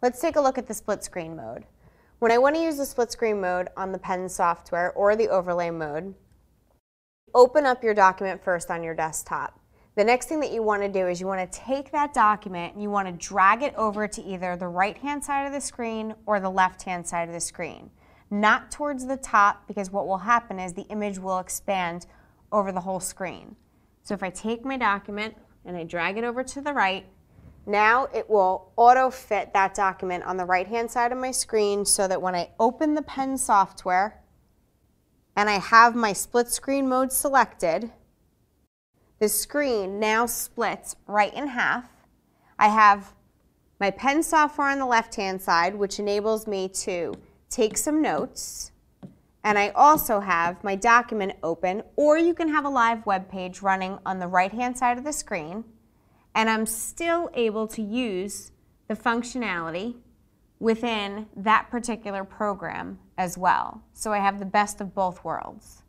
Let's take a look at the split screen mode. When I want to use the split screen mode on the pen software or the overlay mode, open up your document first on your desktop. The next thing that you want to do is you want to take that document and you want to drag it over to either the right hand side of the screen or the left hand side of the screen. Not towards the top because what will happen is the image will expand over the whole screen. So if I take my document and I drag it over to the right, now it will auto fit that document on the right hand side of my screen so that when I open the pen software and I have my split screen mode selected, the screen now splits right in half. I have my pen software on the left hand side, which enables me to take some notes. And I also have my document open, or you can have a live web page running on the right hand side of the screen and I'm still able to use the functionality within that particular program as well. So I have the best of both worlds.